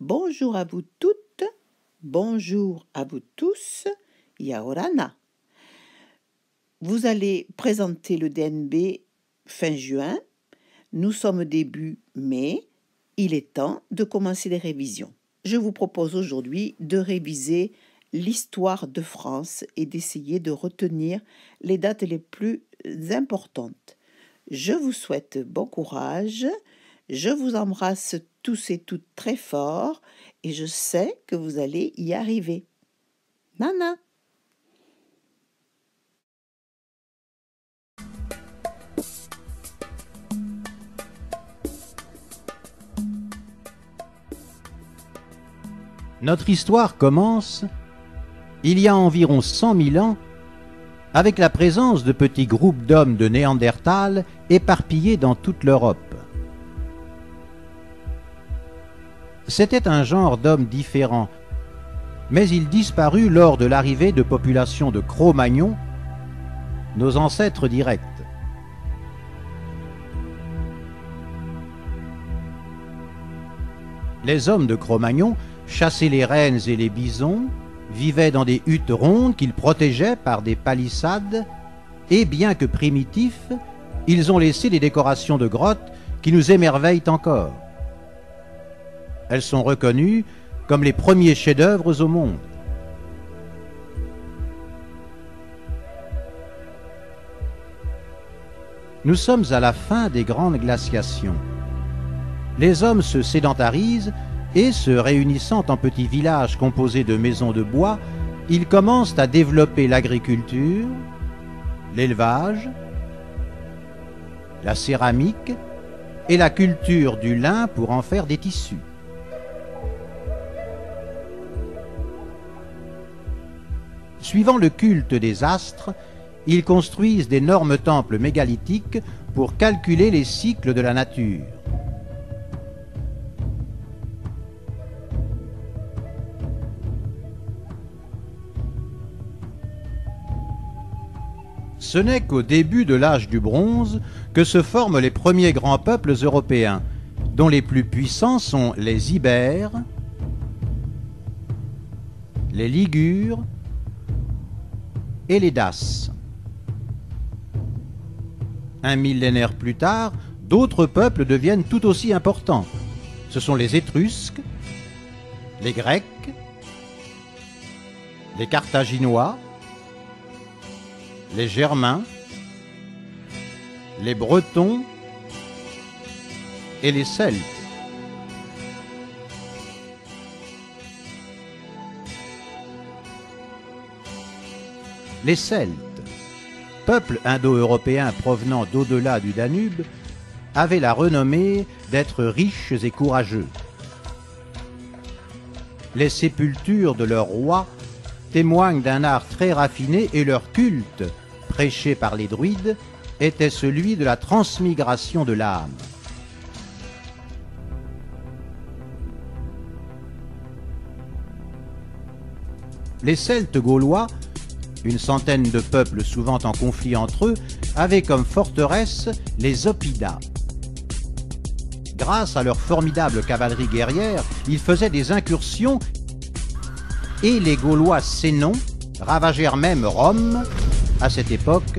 Bonjour à vous toutes, bonjour à vous tous, Yaorana. Vous allez présenter le DNB fin juin. Nous sommes début mai. Il est temps de commencer les révisions. Je vous propose aujourd'hui de réviser l'histoire de France et d'essayer de retenir les dates les plus importantes. Je vous souhaite bon courage. Je vous embrasse tous et toutes très fort et je sais que vous allez y arriver. Nana. Notre histoire commence il y a environ cent mille ans avec la présence de petits groupes d'hommes de Néandertal éparpillés dans toute l'Europe. C'était un genre d'hommes différents, mais il disparut lors de l'arrivée de populations de Cro-Magnons, nos ancêtres directs. Les hommes de Cro-Magnon chassaient les rennes et les bisons, vivaient dans des huttes rondes qu'ils protégeaient par des palissades, et bien que primitifs, ils ont laissé des décorations de grottes qui nous émerveillent encore. Elles sont reconnues comme les premiers chefs-d'œuvre au monde. Nous sommes à la fin des grandes glaciations. Les hommes se sédentarisent et, se réunissant en petits villages composés de maisons de bois, ils commencent à développer l'agriculture, l'élevage, la céramique et la culture du lin pour en faire des tissus. Suivant le culte des astres, ils construisent d'énormes temples mégalithiques pour calculer les cycles de la nature. Ce n'est qu'au début de l'âge du bronze que se forment les premiers grands peuples européens, dont les plus puissants sont les Ibères, les Ligures et les Daces. Un millénaire plus tard, d'autres peuples deviennent tout aussi importants. Ce sont les Étrusques, les Grecs, les Carthaginois, les Germains, les Bretons et les Celtes. Les Celtes, peuple indo-européen provenant d'au-delà du Danube, avaient la renommée d'être riches et courageux. Les sépultures de leurs rois témoignent d'un art très raffiné et leur culte, prêché par les druides, était celui de la transmigration de l'âme. Les Celtes gaulois, une centaine de peuples souvent en conflit entre eux, avaient comme forteresse les Oppidas. Grâce à leur formidable cavalerie guerrière, ils faisaient des incursions et les Gaulois sénons ravagèrent même Rome, à cette époque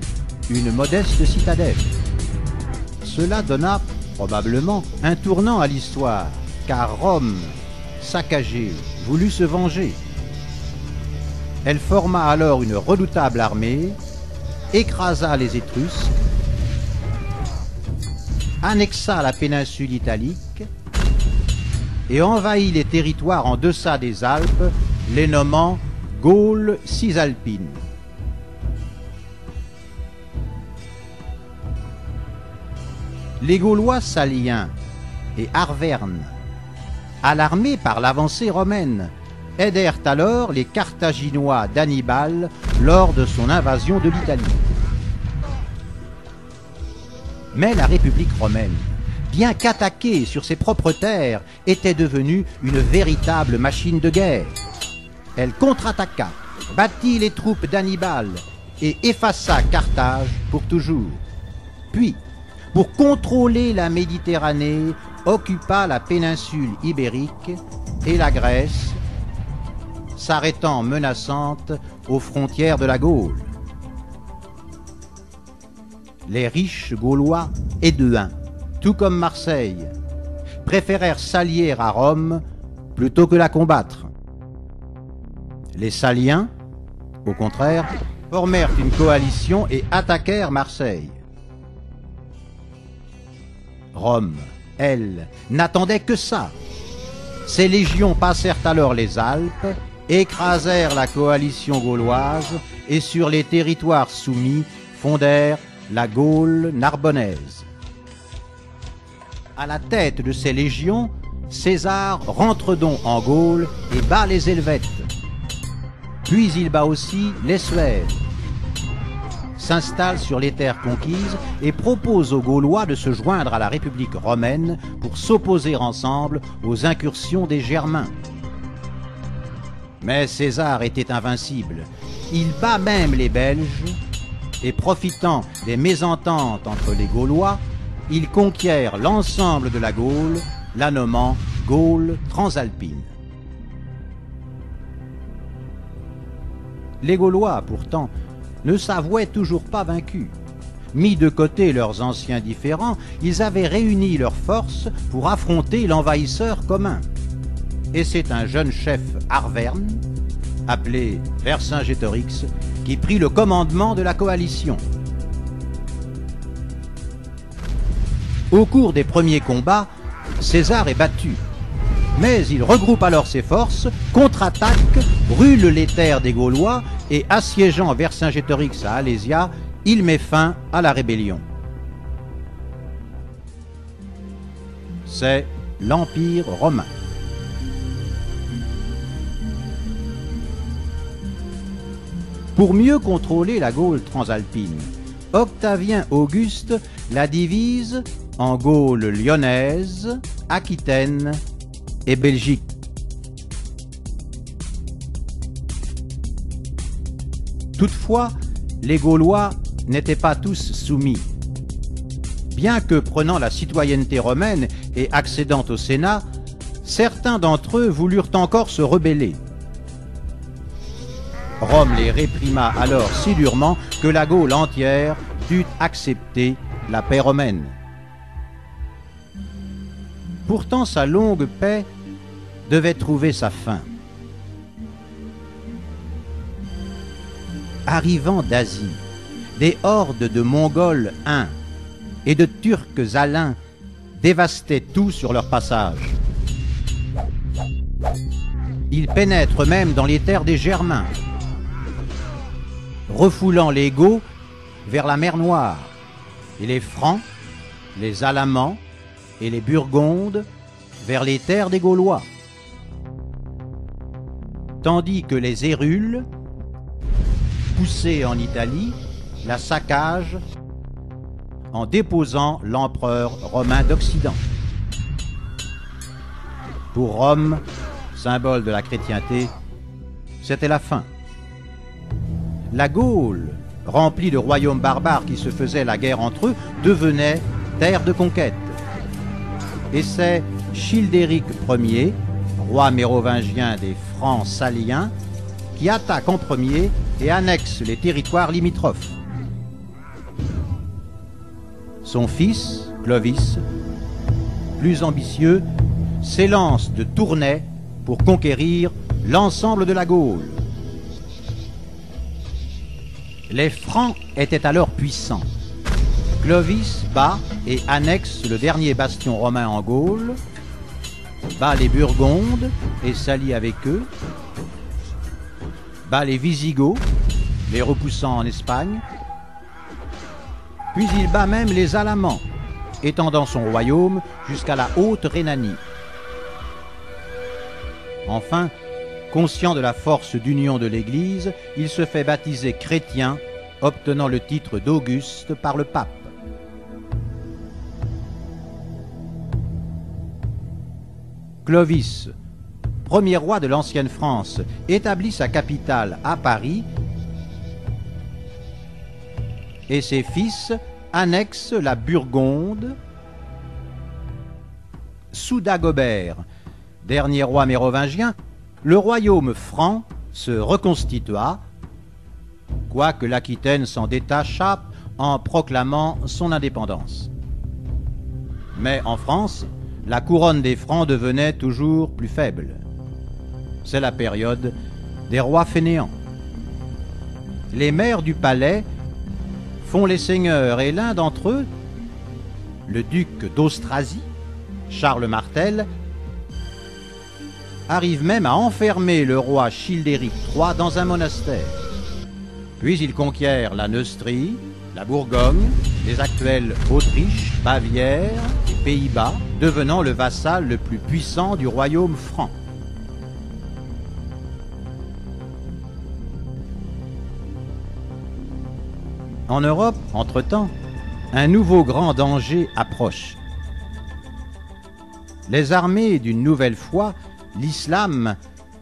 une modeste citadelle. Cela donna probablement un tournant à l'histoire, car Rome, saccagée, voulut se venger. Elle forma alors une redoutable armée, écrasa les Étrusques, annexa la péninsule italique et envahit les territoires en deçà des Alpes les nommant Gaules cisalpines. Les Gaulois saliens et Arvernes, alarmés par l'avancée romaine, aidèrent alors les Carthaginois d'Hannibal lors de son invasion de l'Italie. Mais la République romaine, bien qu'attaquée sur ses propres terres, était devenue une véritable machine de guerre. Elle contre-attaqua, battit les troupes d'Hannibal et effaça Carthage pour toujours. Puis, pour contrôler la Méditerranée, occupa la péninsule ibérique et la Grèce, s'arrêtant menaçante aux frontières de la Gaule. Les riches Gaulois et de tout comme Marseille, préférèrent s'allier à Rome plutôt que la combattre. Les Saliens, au contraire, formèrent une coalition et attaquèrent Marseille. Rome, elle, n'attendait que ça. Ses légions passèrent alors les Alpes, écrasèrent la coalition gauloise et sur les territoires soumis fondèrent la Gaule narbonnaise. À la tête de ces légions, César rentre donc en Gaule et bat les Helvètes. Puis il bat aussi les Suèves, s'installe sur les terres conquises et propose aux Gaulois de se joindre à la République romaine pour s'opposer ensemble aux incursions des Germains. Mais César était invincible. Il bat même les Belges et profitant des mésententes entre les Gaulois, il conquiert l'ensemble de la Gaule, la nommant Gaule transalpine. Les Gaulois, pourtant, ne s'avouaient toujours pas vaincus. Mis de côté leurs anciens différends, ils avaient réuni leurs forces pour affronter l'envahisseur commun. Et c'est un jeune chef Arverne, appelé Vercingétorix, qui prit le commandement de la coalition. Au cours des premiers combats, César est battu mais il regroupe alors ses forces, contre-attaque, brûle les terres des Gaulois et assiégeant Vercingétorix à Alésia, il met fin à la rébellion. C'est l'Empire romain. Pour mieux contrôler la Gaule transalpine, Octavien Auguste la divise en Gaule lyonnaise, aquitaine et Belgique. Toutefois, les Gaulois n'étaient pas tous soumis. Bien que prenant la citoyenneté romaine et accédant au Sénat, certains d'entre eux voulurent encore se rebeller. Rome les réprima alors si durement que la Gaule entière dut accepter la paix romaine. Pourtant, sa longue paix devait trouver sa fin. Arrivant d'Asie, des hordes de Mongols huns et de Turcs alains dévastaient tout sur leur passage. Ils pénètrent même dans les terres des Germains, refoulant les Goths vers la mer Noire, et les Francs, les Alamans, et les Burgondes vers les terres des Gaulois, tandis que les Hérules, poussés en Italie, la saccagent en déposant l'empereur romain d'Occident. Pour Rome, symbole de la chrétienté, c'était la fin. La Gaule, remplie de royaumes barbares qui se faisaient la guerre entre eux, devenait terre de conquête et c'est Childéric Ier, roi mérovingien des Francs saliens, qui attaque en premier et annexe les territoires limitrophes. Son fils, Clovis, plus ambitieux, s'élance de Tournai pour conquérir l'ensemble de la Gaule. Les Francs étaient alors puissants. Clovis bat et annexe le dernier bastion romain en Gaule, bat les Burgondes et s'allie avec eux, bat les Visigoths, les repoussant en Espagne, puis il bat même les Alamans, étendant son royaume jusqu'à la haute Rhénanie. Enfin, conscient de la force d'union de l'Église, il se fait baptiser chrétien, obtenant le titre d'Auguste par le pape. Clovis, premier roi de l'ancienne France, établit sa capitale à Paris et ses fils annexent la Burgonde sous Dagobert, dernier roi mérovingien, le royaume franc se reconstitua, quoique l'Aquitaine s'en détacha en proclamant son indépendance. Mais en France, la couronne des Francs devenait toujours plus faible. C'est la période des rois fainéants. Les maires du palais font les seigneurs et l'un d'entre eux, le duc d'Austrasie, Charles Martel, arrive même à enfermer le roi Childéric III dans un monastère. Puis il conquiert la Neustrie, la Bourgogne, les actuelles Autriche, Bavière et Pays-Bas, devenant le vassal le plus puissant du royaume franc. En Europe, entre-temps, un nouveau grand danger approche. Les armées d'une nouvelle foi, l'islam,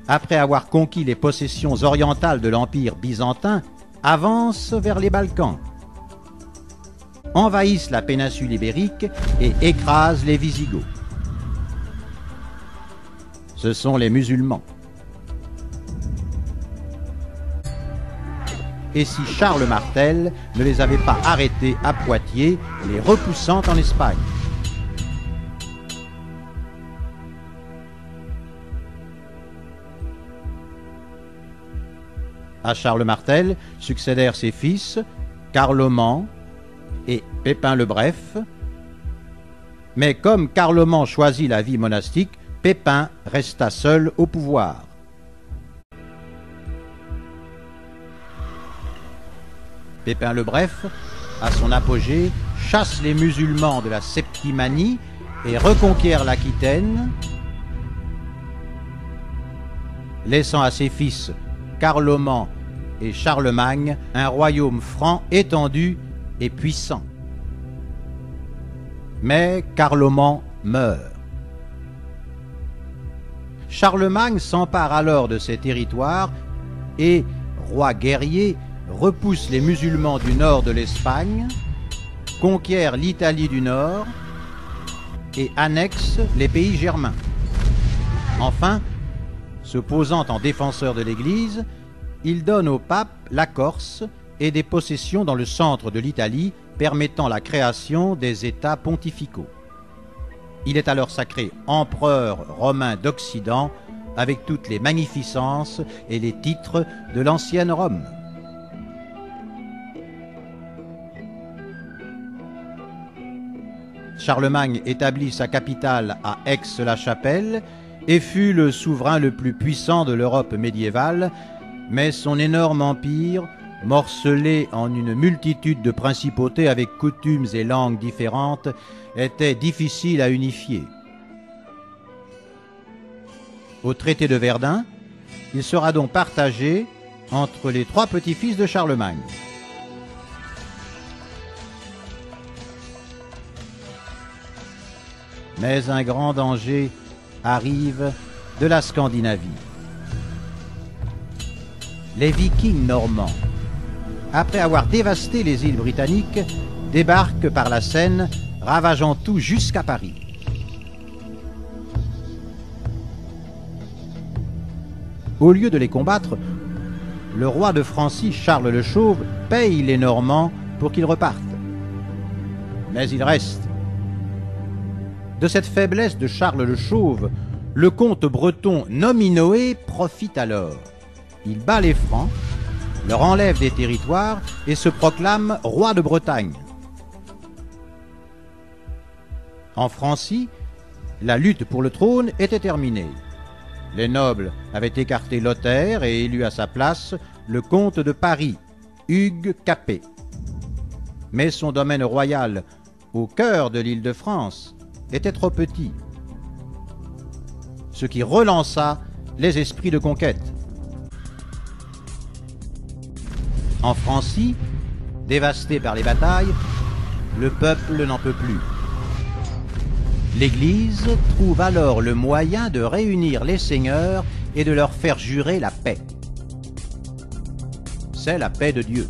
après avoir conquis les possessions orientales de l'Empire byzantin, avancent vers les Balkans envahissent la péninsule ibérique et écrasent les Visigoths. Ce sont les musulmans. Et si Charles Martel ne les avait pas arrêtés à Poitiers, les repoussant en Espagne À Charles Martel succédèrent ses fils, Carloman, et Pépin le Bref. Mais comme Carloman choisit la vie monastique, Pépin resta seul au pouvoir. Pépin le Bref, à son apogée, chasse les musulmans de la Septimanie et reconquiert l'Aquitaine, laissant à ses fils Carloman et Charlemagne un royaume franc étendu et puissant. Mais Carloman meurt. Charlemagne s'empare alors de ces territoires et, roi guerrier, repousse les musulmans du nord de l'Espagne, conquiert l'Italie du Nord et annexe les pays germains. Enfin, se posant en défenseur de l'Église, il donne au pape la Corse et des possessions dans le centre de l'Italie permettant la création des États pontificaux. Il est alors sacré empereur romain d'Occident avec toutes les magnificences et les titres de l'ancienne Rome. Charlemagne établit sa capitale à Aix-la-Chapelle et fut le souverain le plus puissant de l'Europe médiévale, mais son énorme empire morcelé en une multitude de principautés avec coutumes et langues différentes, était difficile à unifier. Au traité de Verdun, il sera donc partagé entre les trois petits-fils de Charlemagne. Mais un grand danger arrive de la Scandinavie. Les vikings normands après avoir dévasté les îles britanniques, débarquent par la Seine, ravageant tout jusqu'à Paris. Au lieu de les combattre, le roi de Francie, Charles le Chauve, paye les Normands pour qu'ils repartent. Mais il reste. De cette faiblesse de Charles le Chauve, le comte breton Nominoé profite alors. Il bat les Francs, leur enlève des territoires et se proclame roi de Bretagne. En Francie, la lutte pour le trône était terminée. Les nobles avaient écarté Lothaire et élu à sa place le comte de Paris, Hugues Capet. Mais son domaine royal, au cœur de l'île de France, était trop petit, ce qui relança les esprits de conquête. En Francie, dévasté par les batailles, le peuple n'en peut plus. L'Église trouve alors le moyen de réunir les seigneurs et de leur faire jurer la paix. C'est la paix de Dieu.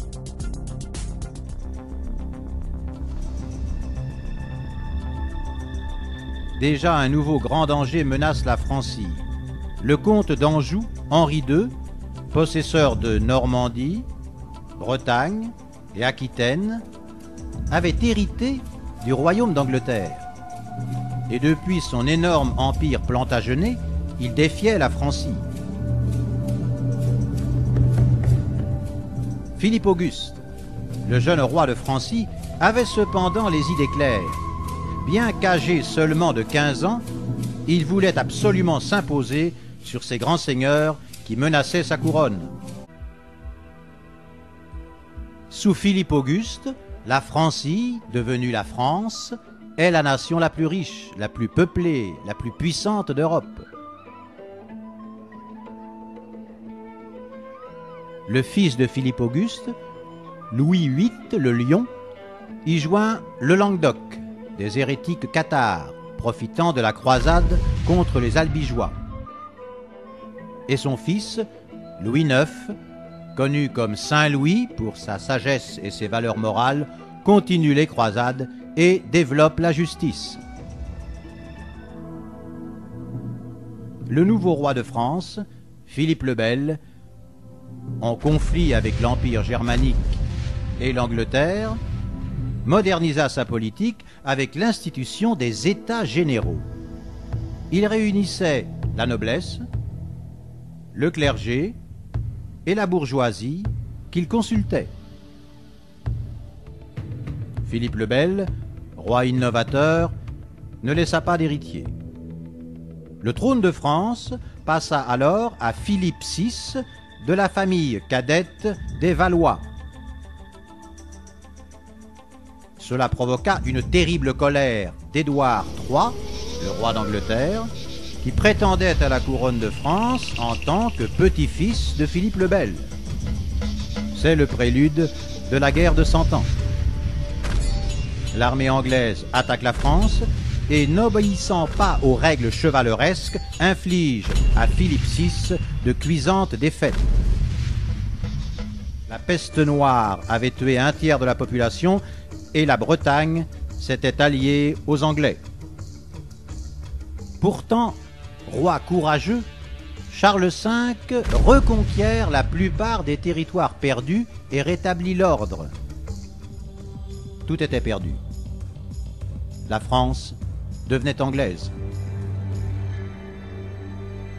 Déjà un nouveau grand danger menace la Francie. Le comte d'Anjou, Henri II, possesseur de Normandie, Bretagne et Aquitaine, avait hérité du royaume d'Angleterre. Et depuis son énorme empire plantagenet, il défiait la Francie. Philippe Auguste, le jeune roi de Francie, avait cependant les idées claires. Bien qu'âgé seulement de 15 ans, il voulait absolument s'imposer sur ces grands seigneurs qui menaçaient sa couronne. Sous Philippe Auguste, la Francie, devenue la France, est la nation la plus riche, la plus peuplée, la plus puissante d'Europe. Le fils de Philippe Auguste, Louis VIII le Lion, y joint le Languedoc, des hérétiques cathares, profitant de la croisade contre les albigeois. Et son fils, Louis IX, connu comme Saint Louis pour sa sagesse et ses valeurs morales, continue les croisades et développe la justice. Le nouveau roi de France, Philippe le Bel, en conflit avec l'Empire germanique et l'Angleterre, modernisa sa politique avec l'institution des États généraux. Il réunissait la noblesse, le clergé, et la bourgeoisie qu'il consultait. Philippe le Bel, roi innovateur, ne laissa pas d'héritier. Le trône de France passa alors à Philippe VI de la famille cadette des Valois. Cela provoqua une terrible colère d'Édouard III, le roi d'Angleterre, qui prétendait à la couronne de France en tant que petit-fils de Philippe le Bel. C'est le prélude de la guerre de Cent Ans. L'armée anglaise attaque la France et, n'obéissant pas aux règles chevaleresques, inflige à Philippe VI de cuisantes défaites. La peste noire avait tué un tiers de la population et la Bretagne s'était alliée aux Anglais. Pourtant, roi courageux, Charles V reconquiert la plupart des territoires perdus et rétablit l'ordre. Tout était perdu. La France devenait anglaise.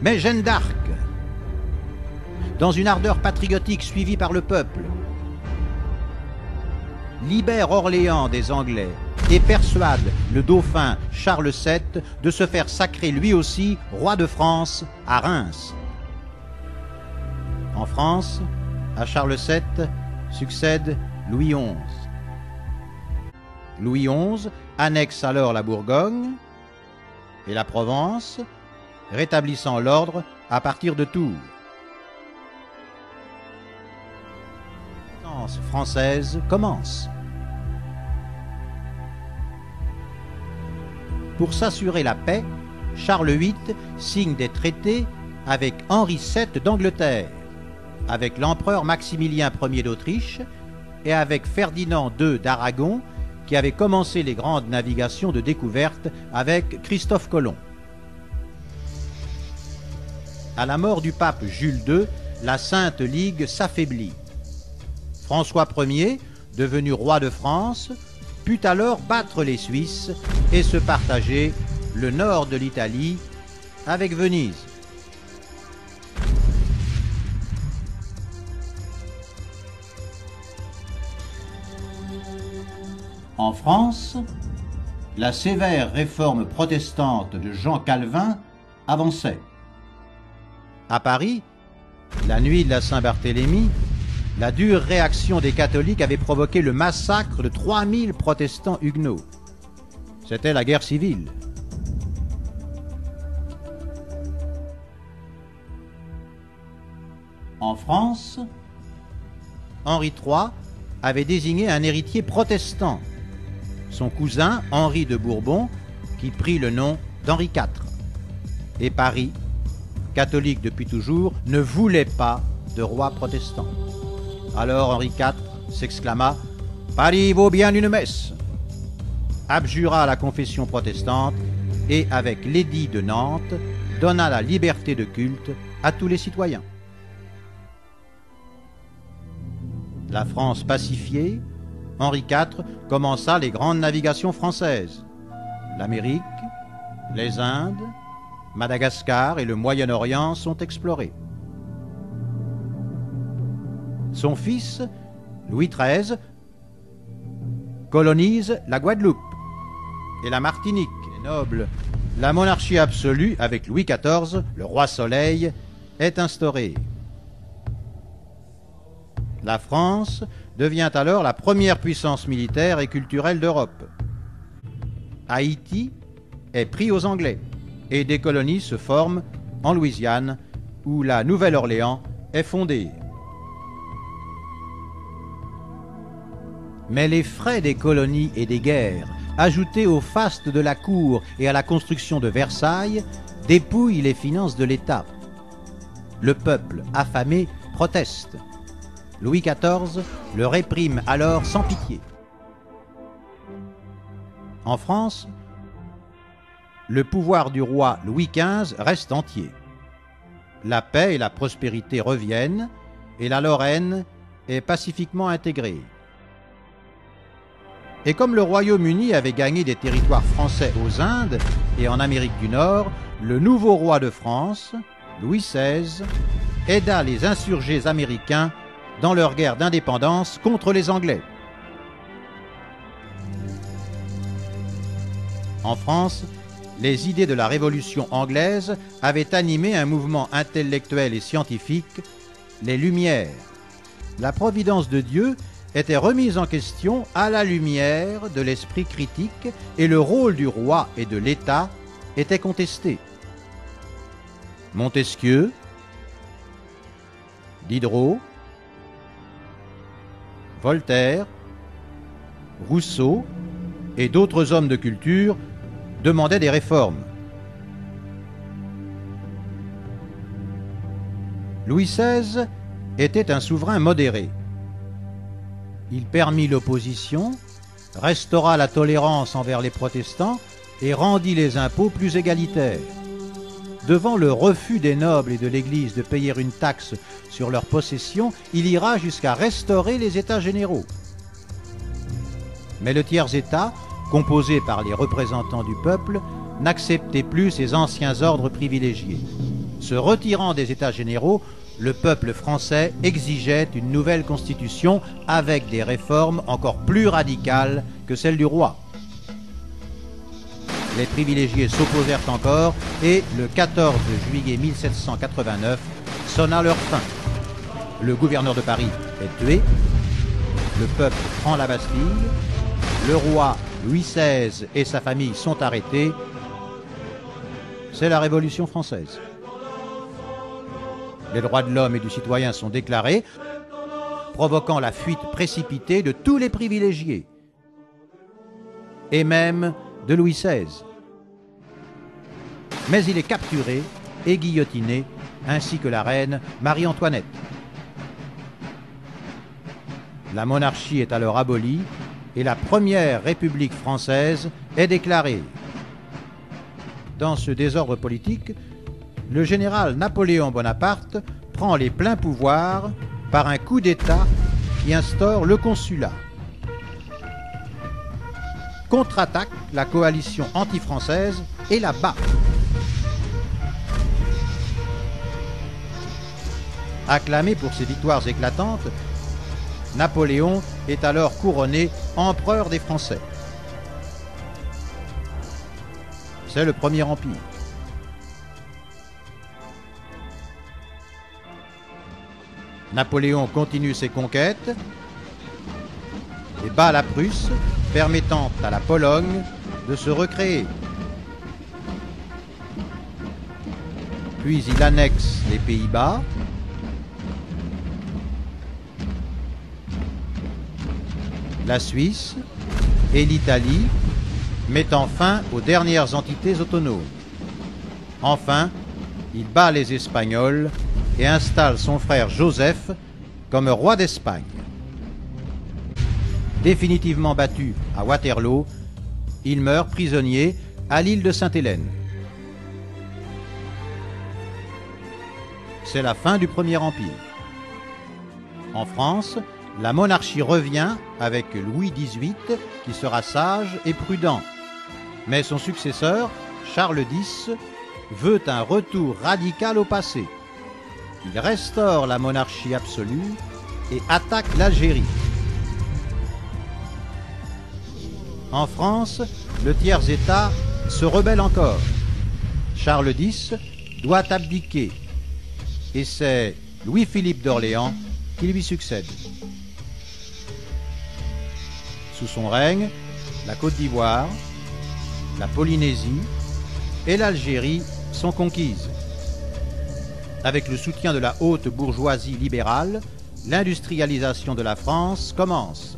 Mais Jeanne d'Arc, dans une ardeur patriotique suivie par le peuple, libère Orléans des Anglais et persuade le dauphin Charles VII de se faire sacrer lui aussi roi de France à Reims. En France, à Charles VII succède Louis XI. Louis XI annexe alors la Bourgogne et la Provence, rétablissant l'ordre à partir de Tours. Française commence. Pour s'assurer la paix, Charles VIII signe des traités avec Henri VII d'Angleterre, avec l'empereur Maximilien Ier d'Autriche et avec Ferdinand II d'Aragon qui avait commencé les grandes navigations de découverte avec Christophe Colomb. À la mort du pape Jules II, la Sainte Ligue s'affaiblit. François Ier, devenu roi de France, put alors battre les Suisses et se partager le nord de l'Italie avec Venise. En France, la sévère réforme protestante de Jean Calvin avançait. À Paris, la nuit de la Saint-Barthélemy, la dure réaction des catholiques avait provoqué le massacre de 3000 protestants huguenots. C'était la guerre civile. En France, Henri III avait désigné un héritier protestant, son cousin Henri de Bourbon, qui prit le nom d'Henri IV. Et Paris, catholique depuis toujours, ne voulait pas de roi protestant. Alors Henri IV s'exclama Paris vaut bien une messe? Abjura la confession protestante et avec l'édit de Nantes donna la liberté de culte à tous les citoyens. La France pacifiée, Henri IV commença les grandes navigations françaises. L'Amérique, les Indes, Madagascar et le Moyen-Orient sont explorés. Son fils, Louis XIII, colonise la Guadeloupe et la Martinique, les nobles. La monarchie absolue, avec Louis XIV, le roi Soleil, est instaurée. La France devient alors la première puissance militaire et culturelle d'Europe. Haïti est pris aux Anglais et des colonies se forment en Louisiane où la Nouvelle-Orléans est fondée. Mais les frais des colonies et des guerres, ajoutés au faste de la cour et à la construction de Versailles, dépouillent les finances de l'État. Le peuple, affamé, proteste. Louis XIV le réprime alors sans pitié. En France, le pouvoir du roi Louis XV reste entier. La paix et la prospérité reviennent et la Lorraine est pacifiquement intégrée. Et comme le Royaume-Uni avait gagné des territoires français aux Indes et en Amérique du Nord, le nouveau roi de France, Louis XVI, aida les insurgés américains dans leur guerre d'indépendance contre les Anglais. En France, les idées de la Révolution anglaise avaient animé un mouvement intellectuel et scientifique, les Lumières. La providence de Dieu était remise en question à la lumière de l'esprit critique et le rôle du roi et de l'État était contesté. Montesquieu, Diderot, Voltaire, Rousseau et d'autres hommes de culture demandaient des réformes. Louis XVI était un souverain modéré. Il permit l'opposition, restaura la tolérance envers les protestants et rendit les impôts plus égalitaires. Devant le refus des nobles et de l'Église de payer une taxe sur leurs possessions, il ira jusqu'à restaurer les États généraux. Mais le tiers-État, composé par les représentants du peuple, n'acceptait plus ces anciens ordres privilégiés. Se retirant des États généraux, le peuple français exigeait une nouvelle constitution avec des réformes encore plus radicales que celles du roi. Les privilégiés s'opposèrent encore et le 14 juillet 1789 sonna leur fin. Le gouverneur de Paris est tué, le peuple prend la Bastille, le roi Louis XVI et sa famille sont arrêtés. C'est la Révolution française. Les droits de l'homme et du citoyen sont déclarés, provoquant la fuite précipitée de tous les privilégiés, et même de Louis XVI. Mais il est capturé et guillotiné, ainsi que la reine Marie-Antoinette. La monarchie est alors abolie et la première République française est déclarée. Dans ce désordre politique, le général Napoléon Bonaparte prend les pleins pouvoirs par un coup d'État qui instaure le consulat. Contre-attaque la coalition anti-française et la bat. Acclamé pour ses victoires éclatantes, Napoléon est alors couronné empereur des Français. C'est le premier empire. Napoléon continue ses conquêtes et bat la Prusse, permettant à la Pologne de se recréer. Puis il annexe les Pays-Bas, la Suisse et l'Italie, mettant fin aux dernières entités autonomes. Enfin, il bat les Espagnols et installe son frère Joseph comme roi d'Espagne. Définitivement battu à Waterloo, il meurt prisonnier à l'île de Sainte-Hélène. C'est la fin du Premier Empire. En France, la monarchie revient avec Louis XVIII qui sera sage et prudent. Mais son successeur, Charles X, veut un retour radical au passé. Il restaure la monarchie absolue et attaque l'Algérie. En France, le tiers-État se rebelle encore. Charles X doit abdiquer et c'est Louis-Philippe d'Orléans qui lui succède. Sous son règne, la Côte d'Ivoire, la Polynésie et l'Algérie sont conquises. Avec le soutien de la haute bourgeoisie libérale, l'industrialisation de la France commence.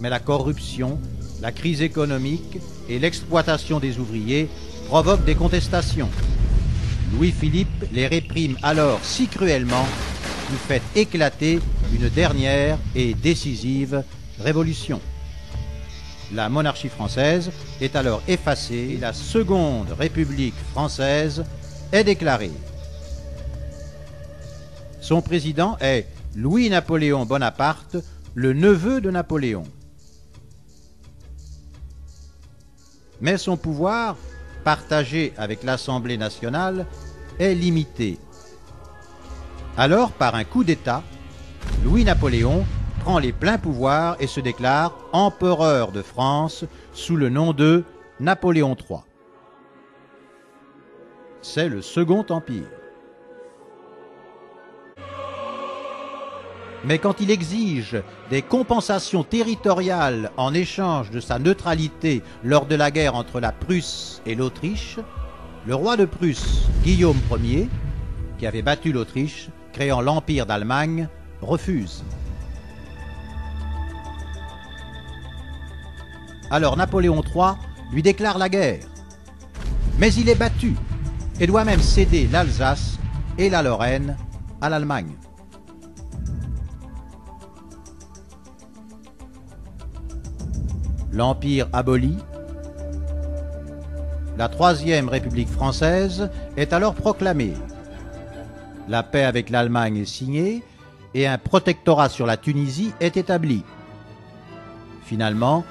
Mais la corruption, la crise économique et l'exploitation des ouvriers provoquent des contestations. Louis-Philippe les réprime alors si cruellement qu'il fait éclater une dernière et décisive révolution. La monarchie française est alors effacée et la seconde république française est déclarée. Son président est Louis-Napoléon Bonaparte, le neveu de Napoléon. Mais son pouvoir, partagé avec l'Assemblée nationale, est limité. Alors, par un coup d'État, Louis-Napoléon prend les pleins pouvoirs et se déclare empereur de France sous le nom de Napoléon III. C'est le Second Empire. Mais quand il exige des compensations territoriales en échange de sa neutralité lors de la guerre entre la Prusse et l'Autriche, le roi de Prusse, Guillaume Ier, qui avait battu l'Autriche, créant l'Empire d'Allemagne, refuse. Alors Napoléon III lui déclare la guerre. Mais il est battu et doit même céder l'Alsace et la Lorraine à l'Allemagne. L'Empire aboli, la Troisième République française est alors proclamée. La paix avec l'Allemagne est signée et un protectorat sur la Tunisie est établi. Finalement,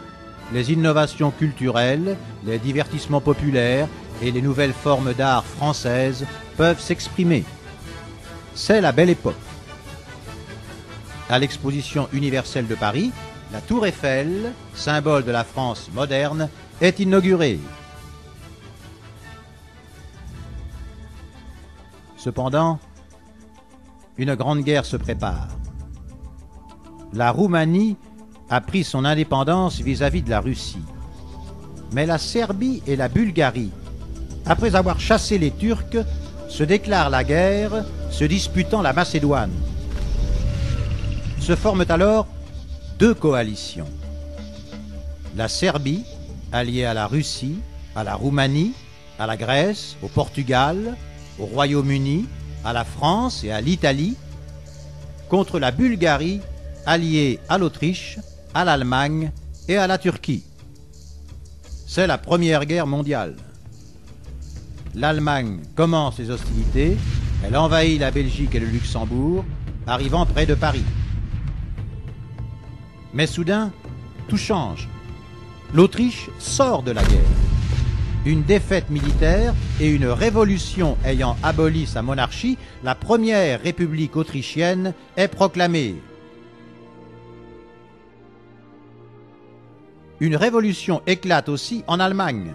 les innovations culturelles, les divertissements populaires et les nouvelles formes d'art françaises peuvent s'exprimer. C'est la belle époque. À l'exposition universelle de Paris, la tour Eiffel, symbole de la France moderne, est inaugurée. Cependant, une grande guerre se prépare. La Roumanie a pris son indépendance vis-à-vis de la Russie. Mais la Serbie et la Bulgarie, après avoir chassé les Turcs, se déclarent la guerre, se disputant la Macédoine. Se forment alors deux coalitions. La Serbie, alliée à la Russie, à la Roumanie, à la Grèce, au Portugal, au Royaume-Uni, à la France et à l'Italie, contre la Bulgarie, alliée à l'Autriche, à l'Allemagne et à la Turquie. C'est la Première Guerre mondiale. L'Allemagne commence les hostilités, elle envahit la Belgique et le Luxembourg, arrivant près de Paris. Mais soudain, tout change. L'Autriche sort de la guerre une défaite militaire et une révolution ayant aboli sa monarchie, la première république autrichienne est proclamée. Une révolution éclate aussi en Allemagne.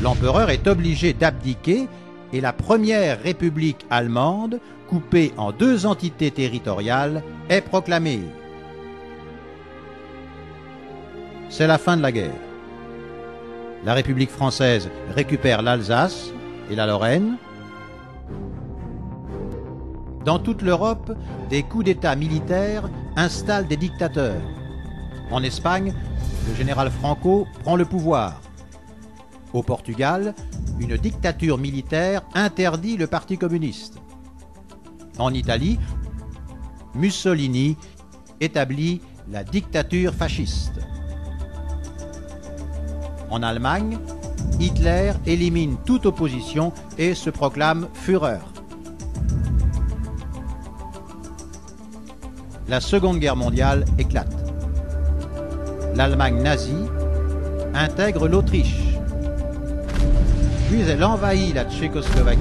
L'empereur est obligé d'abdiquer et la première république allemande, coupée en deux entités territoriales, est proclamée. C'est la fin de la guerre la République française récupère l'Alsace et la Lorraine. Dans toute l'Europe, des coups d'État militaires installent des dictateurs. En Espagne, le général Franco prend le pouvoir. Au Portugal, une dictature militaire interdit le Parti communiste. En Italie, Mussolini établit la dictature fasciste. En Allemagne, Hitler élimine toute opposition et se proclame Führer. La Seconde Guerre mondiale éclate. L'Allemagne nazie intègre l'Autriche. Puis elle envahit la Tchécoslovaquie,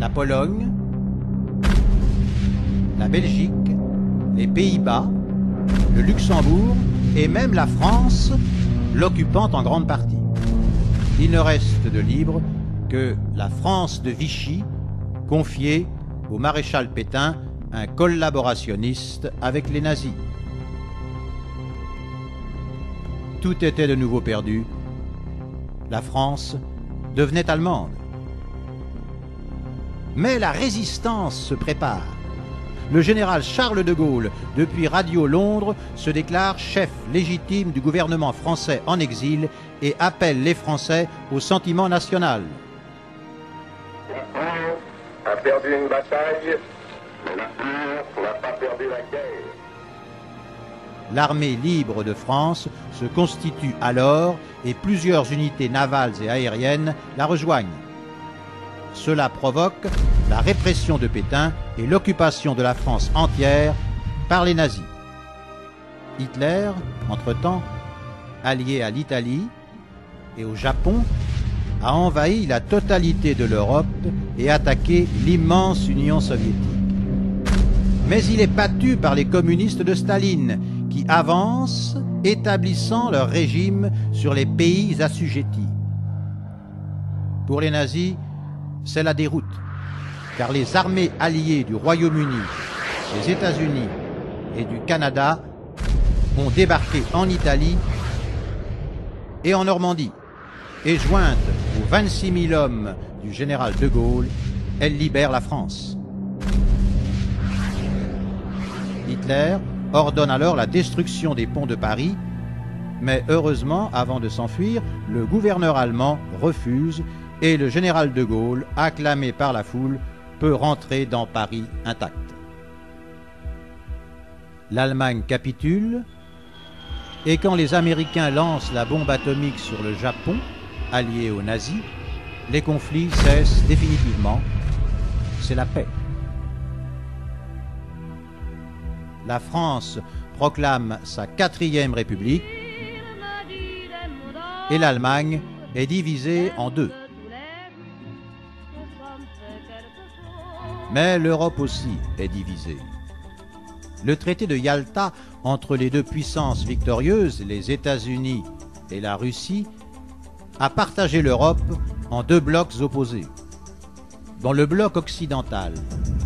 la Pologne, la Belgique, les Pays-Bas, le Luxembourg et même la France, l'occupant en grande partie. Il ne reste de libre que la France de Vichy, confiée au maréchal Pétain, un collaborationniste avec les nazis. Tout était de nouveau perdu. La France devenait allemande. Mais la résistance se prépare le général Charles de Gaulle, depuis Radio Londres, se déclare chef légitime du gouvernement français en exil et appelle les Français au sentiment national. La France a perdu une bataille, mais la France n'a pas perdu la guerre. L'armée libre de France se constitue alors et plusieurs unités navales et aériennes la rejoignent. Cela provoque la répression de Pétain et l'occupation de la France entière par les nazis. Hitler, entre-temps, allié à l'Italie et au Japon, a envahi la totalité de l'Europe et attaqué l'immense Union soviétique. Mais il est battu par les communistes de Staline, qui avancent, établissant leur régime sur les pays assujettis. Pour les nazis, c'est la déroute, car les armées alliées du Royaume-Uni, des États-Unis et du Canada ont débarqué en Italie et en Normandie, et jointes aux 26 000 hommes du général de Gaulle, elles libèrent la France. Hitler ordonne alors la destruction des ponts de Paris, mais heureusement, avant de s'enfuir, le gouverneur allemand refuse et le général de Gaulle, acclamé par la foule, peut rentrer dans Paris intact. L'Allemagne capitule, et quand les Américains lancent la bombe atomique sur le Japon, allié aux nazis, les conflits cessent définitivement. C'est la paix. La France proclame sa quatrième république et l'Allemagne est divisée en deux. Mais l'Europe aussi est divisée. Le traité de Yalta entre les deux puissances victorieuses, les États-Unis et la Russie, a partagé l'Europe en deux blocs opposés. Dans le bloc occidental,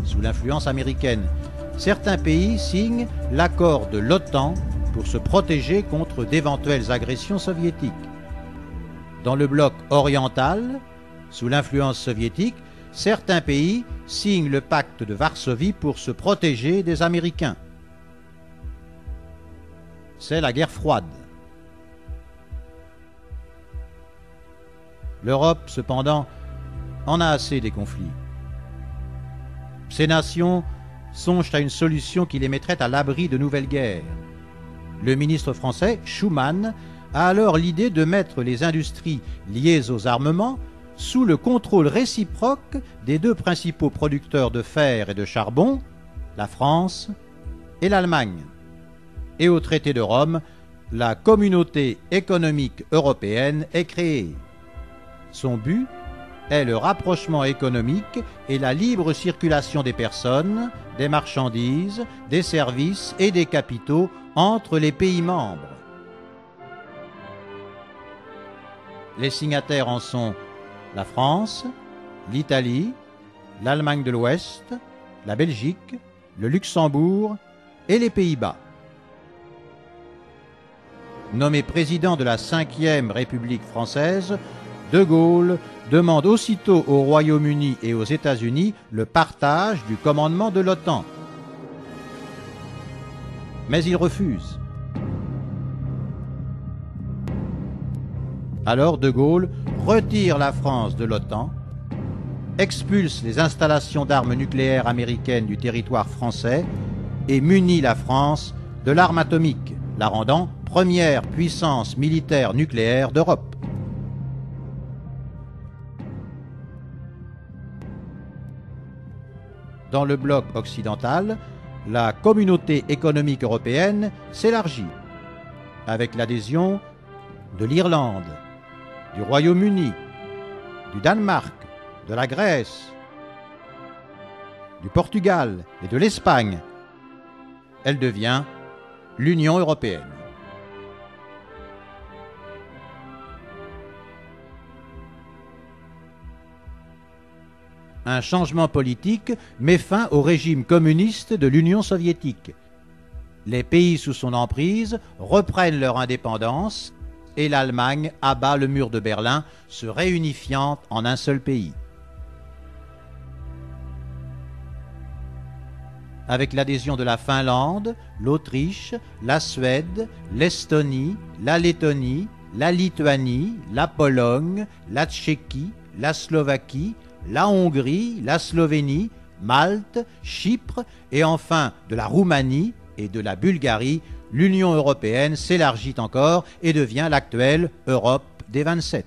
sous l'influence américaine, certains pays signent l'accord de l'OTAN pour se protéger contre d'éventuelles agressions soviétiques. Dans le bloc oriental, sous l'influence soviétique, certains pays signent le pacte de Varsovie pour se protéger des Américains. C'est la guerre froide. L'Europe, cependant, en a assez des conflits. Ces nations songent à une solution qui les mettrait à l'abri de nouvelles guerres. Le ministre français, Schuman, a alors l'idée de mettre les industries liées aux armements sous le contrôle réciproque des deux principaux producteurs de fer et de charbon, la France et l'Allemagne. Et au traité de Rome, la communauté économique européenne est créée. Son but est le rapprochement économique et la libre circulation des personnes, des marchandises, des services et des capitaux entre les pays membres. Les signataires en sont la France, l'Italie, l'Allemagne de l'Ouest, la Belgique, le Luxembourg et les Pays-Bas. Nommé président de la Ve République française, De Gaulle demande aussitôt au Royaume-Uni et aux États-Unis le partage du commandement de l'OTAN. Mais il refuse. Alors De Gaulle retire la France de l'OTAN, expulse les installations d'armes nucléaires américaines du territoire français et munit la France de l'arme atomique, la rendant première puissance militaire nucléaire d'Europe. Dans le bloc occidental, la communauté économique européenne s'élargit avec l'adhésion de l'Irlande, du Royaume-Uni, du Danemark, de la Grèce, du Portugal et de l'Espagne. Elle devient l'Union européenne. Un changement politique met fin au régime communiste de l'Union soviétique. Les pays sous son emprise reprennent leur indépendance et l'Allemagne abat le mur de Berlin, se réunifiant en un seul pays. Avec l'adhésion de la Finlande, l'Autriche, la Suède, l'Estonie, la Lettonie, la Lituanie, la Pologne, la Tchéquie, la Slovaquie, la Hongrie, la Slovénie, Malte, Chypre et enfin de la Roumanie et de la Bulgarie, l'Union européenne s'élargit encore et devient l'actuelle Europe des 27.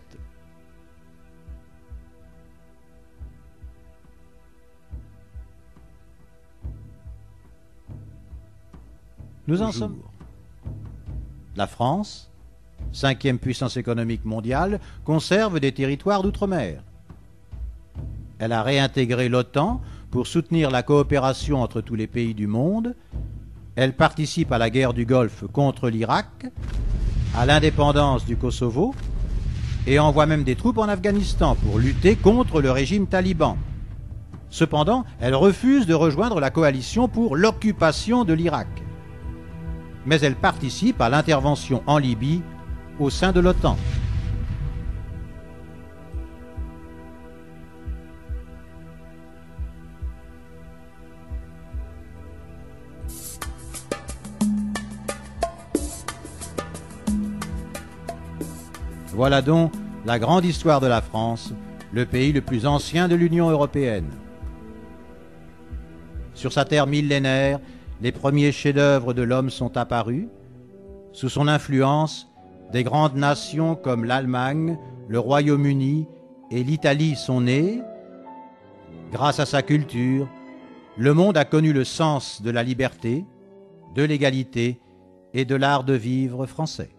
Nous en sommes. La France, cinquième puissance économique mondiale, conserve des territoires d'outre-mer. Elle a réintégré l'OTAN pour soutenir la coopération entre tous les pays du monde. Elle participe à la guerre du Golfe contre l'Irak, à l'indépendance du Kosovo et envoie même des troupes en Afghanistan pour lutter contre le régime taliban. Cependant, elle refuse de rejoindre la coalition pour l'occupation de l'Irak. Mais elle participe à l'intervention en Libye au sein de l'OTAN. Voilà donc la grande histoire de la France, le pays le plus ancien de l'Union européenne. Sur sa terre millénaire, les premiers chefs-d'œuvre de l'homme sont apparus. Sous son influence, des grandes nations comme l'Allemagne, le Royaume-Uni et l'Italie sont nées. Grâce à sa culture, le monde a connu le sens de la liberté, de l'égalité et de l'art de vivre français.